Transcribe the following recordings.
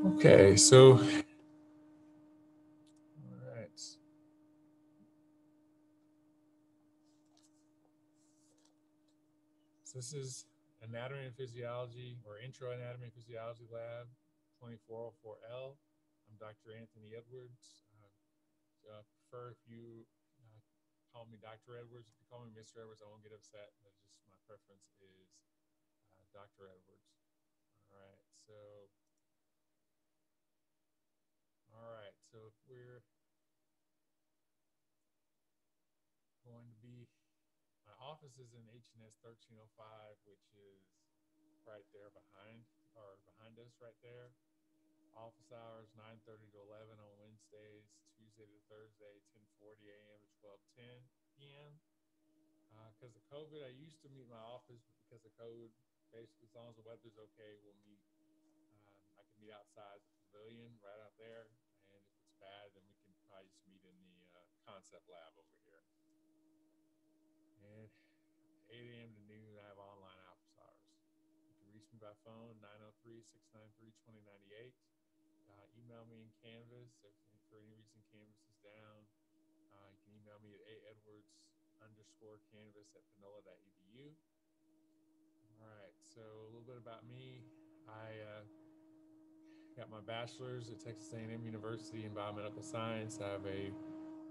Okay, so all right. So this is anatomy and physiology or intro anatomy and physiology lab 2404L. I'm Dr. Anthony Edwards. Uh, uh, prefer if you uh, call me Dr. Edwards. If you call me Mr. Edwards, I won't get upset. Just my preference is uh, Dr. Edwards. All right, so all right, so if we're going to be, my office is in HNS 1305, which is right there behind, or behind us right there. Office hours 9:30 to 11 on Wednesdays, Tuesday to Thursday, 10:40 a.m. to 12:10 p.m. Because uh, of COVID, I used to meet my office, but because of COVID, basically as long as the weather's okay, we'll meet. Um, I can meet outside the pavilion right out there bad, then we can probably just meet in the uh, concept lab over here. And 8 a.m. to noon, I have online office hours. You can reach me by phone, 903-693-2098. Uh, email me in Canvas if for any reason Canvas is down. Uh, you can email me at aedwards underscore canvas at panola.edu. All right, so a little bit about me. I uh, got my bachelor's at Texas A&M University in biomedical science. I have a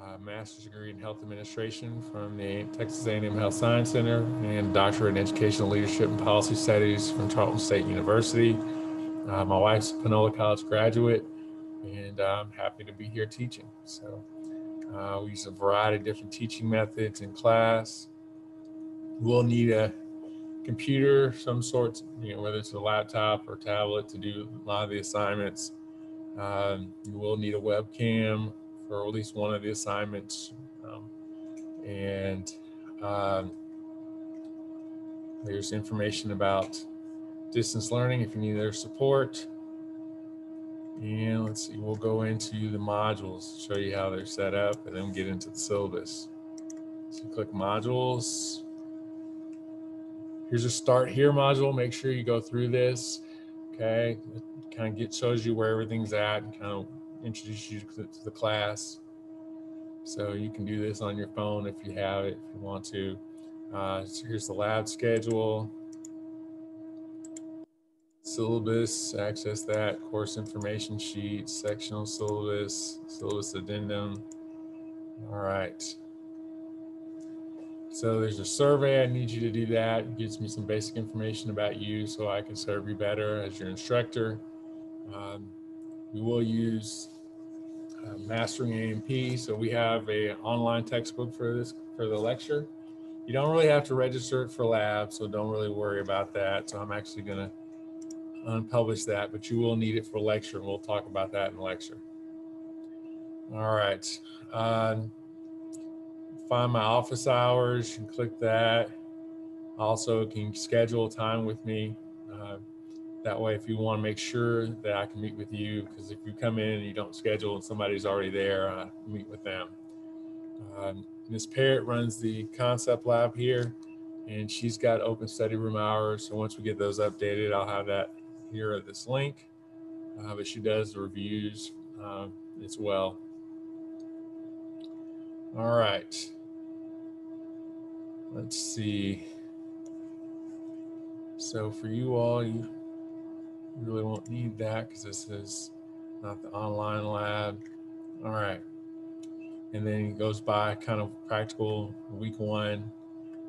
uh, master's degree in health administration from the Texas A&M Health Science Center and doctorate in educational leadership and policy studies from Tarleton State University. Uh, my wife's Panola College graduate, and I'm happy to be here teaching. So uh, we use a variety of different teaching methods in class. We'll need a computer, some sort, you know, whether it's a laptop or tablet to do a lot of the assignments. Um, you will need a webcam for at least one of the assignments. Um, and um, there's information about distance learning if you need their support. And let's see, we'll go into the modules, show you how they're set up, and then get into the syllabus. So click modules, here's a start here module. Make sure you go through this. Okay. It kind of get shows you where everything's at and kind of introduce you to the class. So you can do this on your phone if you have it, if you want to. Uh, so here's the lab schedule. Syllabus, access that, course information sheet, sectional syllabus, syllabus addendum. All right. So there's a survey. I need you to do that. It gives me some basic information about you so I can serve you better as your instructor. Um, we will use uh, Mastering A&P. So we have a online textbook for this for the lecture. You don't really have to register it for lab, so don't really worry about that. So I'm actually going to unpublish that, but you will need it for lecture, and we'll talk about that in lecture. All right. Uh, find my office hours. and click that. Also, can schedule time with me. Uh, that way, if you want to make sure that I can meet with you, because if you come in and you don't schedule and somebody's already there, I meet with them. Um, Ms. Parrott runs the concept lab here, and she's got open study room hours. So once we get those updated, I'll have that here at this link. Uh, but she does the reviews uh, as well. All right. Let's see. So for you all, you really won't need that because this is not the online lab. All right. And then it goes by kind of practical week one.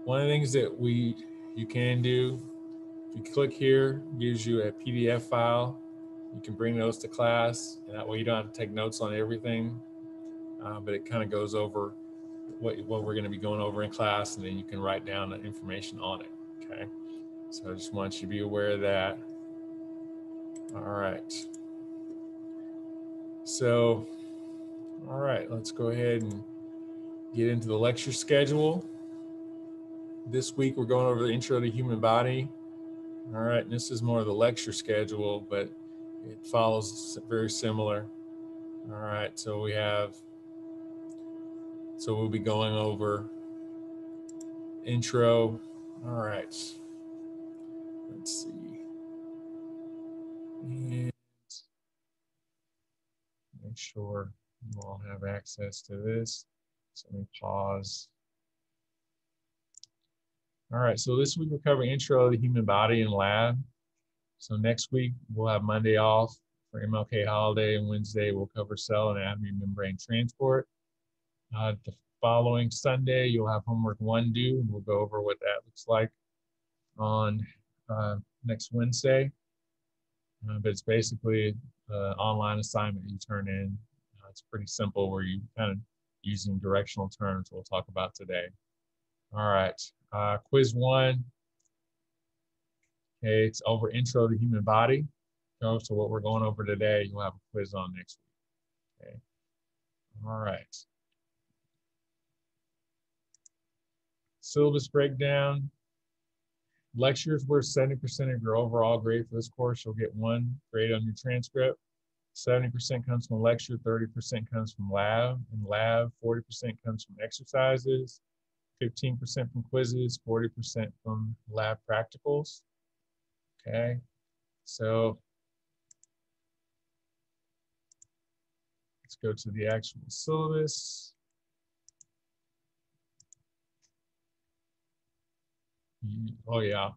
One of the things that we you can do, if you click here, gives you a PDF file. You can bring those to class, and that way you don't have to take notes on everything. Uh, but it kind of goes over what, what we're going to be going over in class, and then you can write down the information on it. Okay. So I just want you to be aware of that. All right. So, all right, let's go ahead and get into the lecture schedule. This week we're going over the intro to human body. All right, this is more of the lecture schedule, but it follows very similar. All right, so we have so we'll be going over intro. All right. Let's see. And make sure you all have access to this. So let me pause. All right, so this week we're covering intro to the human body and lab. So next week we'll have Monday off for MLK holiday and Wednesday we'll cover cell and anatomy membrane transport. Uh, the following Sunday you'll have homework one due and we'll go over what that looks like on uh, next Wednesday. Uh, but it's basically an online assignment you turn in. Uh, it's pretty simple where you kind of using directional terms we'll talk about today. All right, uh, quiz one. Okay, it's over intro to human body. So what we're going over today, you'll have a quiz on next week. Okay, all right. Syllabus breakdown. Lectures worth 70% of your overall grade for this course. You'll get one grade on your transcript. 70% comes from lecture, 30% comes from lab. In lab, 40% comes from exercises, 15% from quizzes, 40% from lab practicals. Okay, so let's go to the actual syllabus. Oh yeah,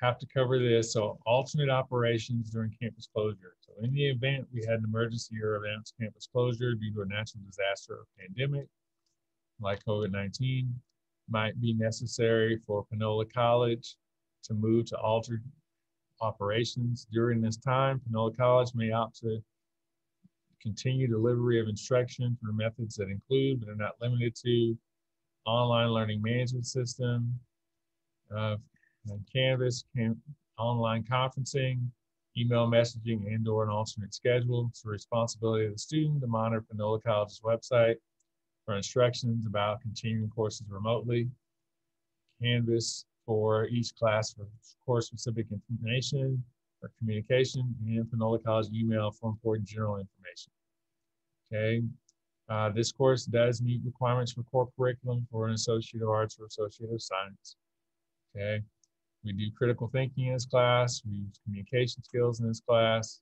have to cover this. So alternate operations during campus closure. So in the event we had an emergency or announced campus closure due to a natural disaster or pandemic, like COVID-19, might be necessary for Panola College to move to altered operations. During this time, Panola College may opt to continue delivery of instruction through methods that include, but are not limited to, online learning management system, uh, Canvas, can, online conferencing, email messaging, and or an alternate schedule. It's the responsibility of the student to monitor Panola College's website for instructions about continuing courses remotely. Canvas for each class for course-specific information or communication, and Panola College email for important general information. Okay, uh, this course does meet requirements for core curriculum for an Associate of Arts or Associate of Science. Okay, we do critical thinking in this class. We use communication skills in this class.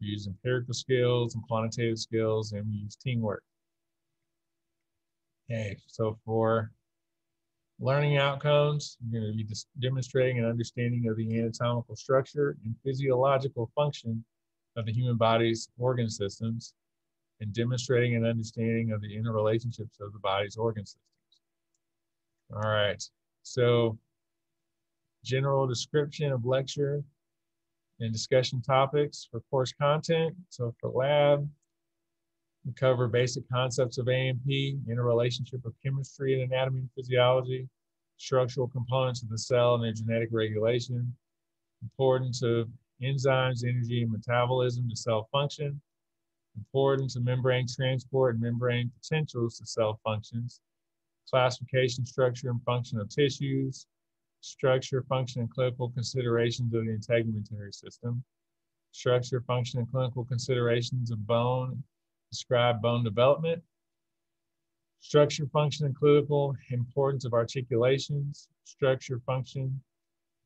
We use empirical skills and quantitative skills, and we use teamwork. Okay, so for learning outcomes, you're going to be demonstrating an understanding of the anatomical structure and physiological function of the human body's organ systems and demonstrating an understanding of the interrelationships of the body's organ systems. All right, so general description of lecture and discussion topics for course content. So for lab, we cover basic concepts of A&P, interrelationship of chemistry and anatomy and physiology, structural components of the cell and their genetic regulation, importance of enzymes, energy, and metabolism to cell function, importance of membrane transport and membrane potentials to cell functions, classification, structure, and function of tissues, structure, function, and clinical considerations of the integumentary system, structure, function, and clinical considerations of bone, describe bone development, structure, function, and clinical importance of articulations, structure, function,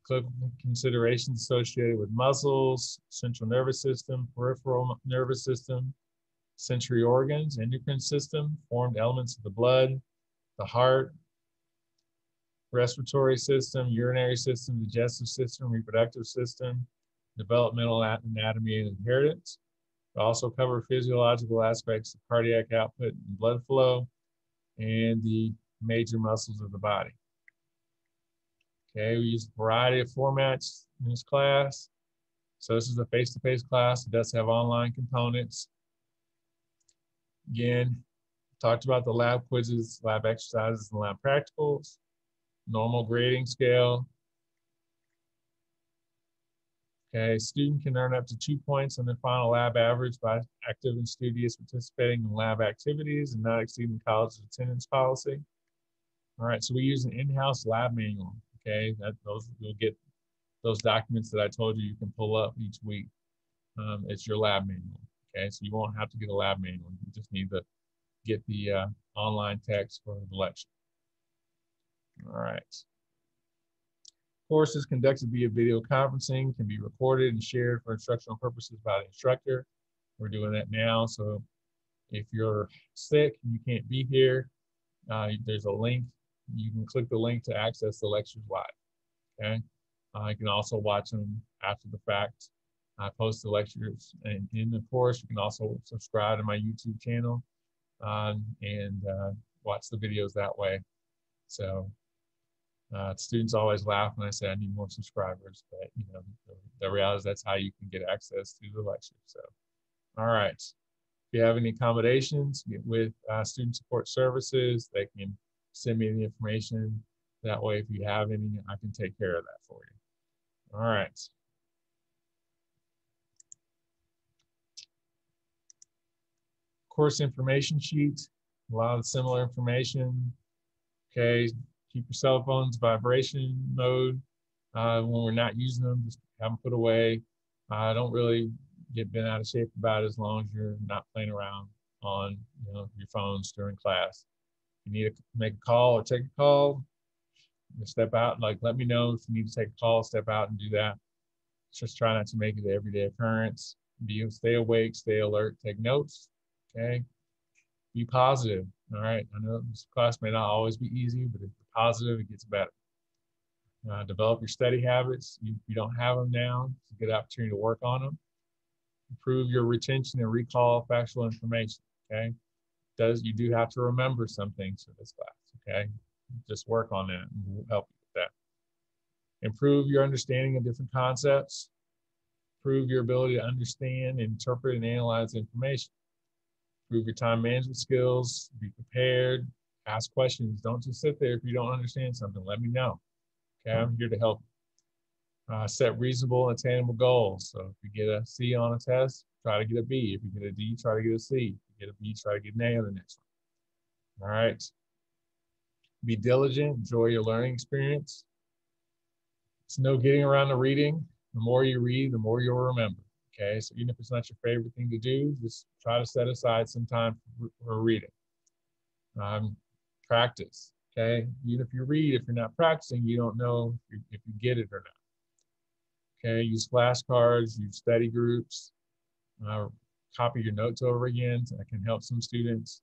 clinical considerations associated with muscles, central nervous system, peripheral nervous system, sensory organs, endocrine system, formed elements of the blood, the heart, respiratory system, urinary system, digestive system, reproductive system, developmental anatomy and inheritance. We also cover physiological aspects of cardiac output and blood flow and the major muscles of the body. Okay, we use a variety of formats in this class. So this is a face-to-face -face class. It does have online components. Again, talked about the lab quizzes, lab exercises, and lab practicals normal grading scale. Okay, student can earn up to two points on their final lab average by active and studious participating in lab activities and not exceeding college attendance policy. All right, so we use an in-house lab manual. Okay, that those you'll get those documents that I told you you can pull up each week. Um, it's your lab manual. Okay, so you won't have to get a lab manual. You just need to get the uh, online text for the lecture. All right. Courses conducted via video conferencing can be recorded and shared for instructional purposes by the instructor. We're doing that now. So if you're sick and you can't be here, uh, there's a link. You can click the link to access the lectures live. Okay. Uh, you can also watch them after the fact. I post the lectures and in the course. You can also subscribe to my YouTube channel um, and uh, watch the videos that way. So uh, students always laugh when I say I need more subscribers, but you know the, the reality is that's how you can get access to the lecture. So, all right. If you have any accommodations with uh, student support services, they can send me the information. That way, if you have any, I can take care of that for you. All right. Course information sheet, a lot of similar information. Okay, keep your cell phones vibration mode. Uh, when we're not using them, just have them put away. Uh, don't really get bent out of shape about it as long as you're not playing around on you know your phones during class. If you need to make a call or take a call, step out. Like let me know if you need to take a call, step out and do that. Just try not to make it an everyday occurrence. Be stay awake, stay alert, take notes. Okay. Be positive. All right. I know this class may not always be easy, but if positive, it gets better. Uh, develop your study habits. You, you don't have them now. It's a good opportunity to work on them improve your retention and recall factual information. Okay, does you do have to remember some things for this class. Okay, just work on that, we'll help you with that. Improve your understanding of different concepts. Improve your ability to understand, interpret, and analyze information. Improve your time management skills. Be prepared. Ask questions. Don't just sit there if you don't understand something. Let me know. Okay, I'm here to help uh, set reasonable and attainable goals. So if you get a C on a test, try to get a B. If you get a D, try to get a C. If you get a B, try to get an A on the next one. All right. Be diligent, enjoy your learning experience. It's no getting around the reading. The more you read, the more you'll remember. Okay, so even if it's not your favorite thing to do, just try to set aside some time for, for reading. Um, practice. Okay, even if you read, if you're not practicing, you don't know if you, if you get it or not. Okay, use flashcards, use study groups, uh, copy your notes over again. That can help some students.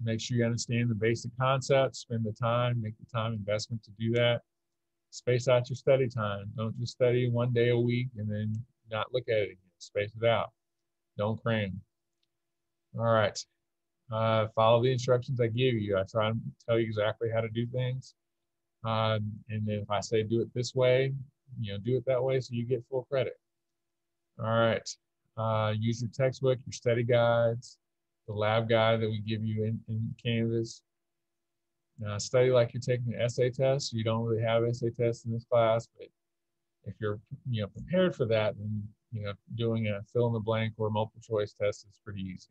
Make sure you understand the basic concepts, spend the time, make the time investment to do that. Space out your study time. Don't just study one day a week and then not look at it again. Space it out. Don't cram. All right. Uh, follow the instructions I give you. I try and tell you exactly how to do things. Uh, and if I say do it this way, you know, do it that way so you get full credit. All right. Uh, use your textbook, your study guides, the lab guide that we give you in, in Canvas. Uh, study like you're taking an essay test. You don't really have essay tests in this class, but if you're you know prepared for that, then you know doing a fill in the blank or multiple choice test is pretty easy.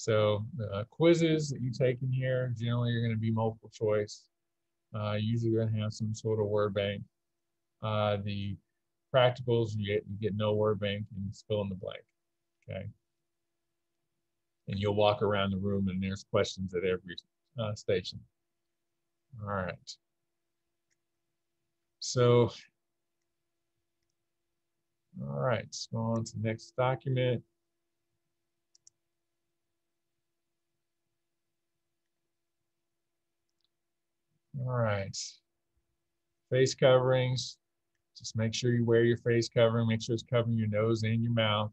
So uh, quizzes that you take in here, generally you're going to be multiple choice. Uh, usually going to have some sort of word bank uh, the practicals, you get, you get no word bank and fill in the blank, okay? And you'll walk around the room and there's questions at every uh, station. All right. So, all right, let's go on to the next document. All right. Face coverings, just make sure you wear your face covering. Make sure it's covering your nose and your mouth.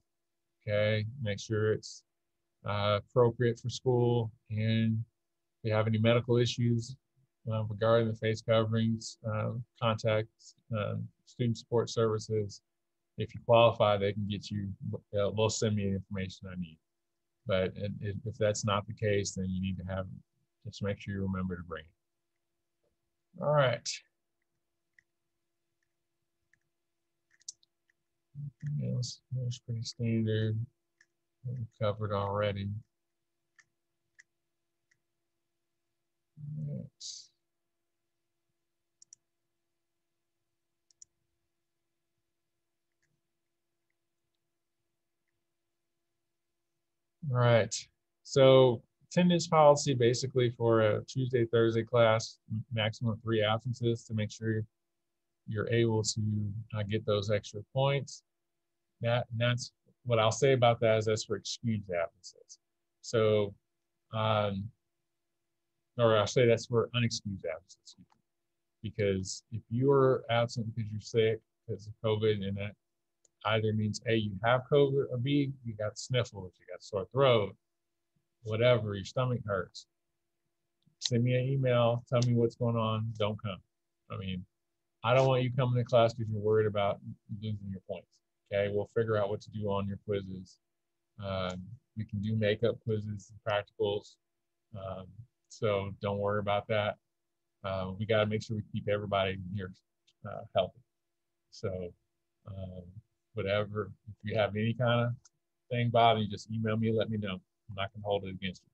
Okay. Make sure it's uh, appropriate for school. And if you have any medical issues uh, regarding the face coverings, uh, contact um, student support services. If you qualify, they can get you, uh, they'll send me the information I need. But if that's not the case, then you need to have, just make sure you remember to bring it. All right. Else? That's pretty standard. We covered already. Next. All right. So attendance policy basically for a Tuesday, Thursday class, maximum three absences to make sure you're able to uh, get those extra points. That that's what I'll say about that is that's for excused absences. So, um, or I'll say that's for unexcused absences. Because if you're absent because you're sick because of COVID, and that either means A, you have COVID, or B, you got sniffles, you got sore throat, whatever, your stomach hurts. Send me an email, tell me what's going on, don't come. I mean, I don't want you coming to class because you're worried about losing your points. Okay, we'll figure out what to do on your quizzes. Um, we can do makeup quizzes and practicals. Um, so don't worry about that. Uh, we got to make sure we keep everybody here uh, healthy. So um, whatever, if you have any kind of thing bothering you, just email me, let me know. I'm not going to hold it against you.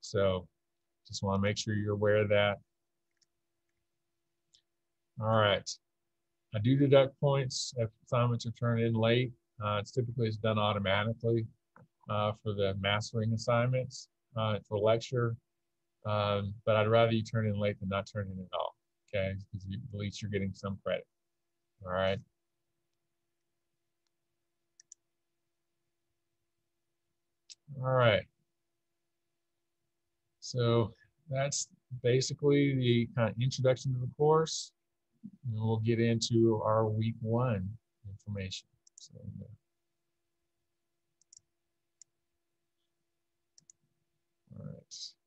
So just want to make sure you're aware of that. All right. I do deduct points if assignments are turned in late. Uh, it's typically it's done automatically uh, for the mastering assignments uh, for lecture. Um, but I'd rather you turn in late than not turn in at all. Okay, because at least you're getting some credit. All right. All right. So that's basically the kind of introduction to the course. And we'll get into our week one information. So, all right.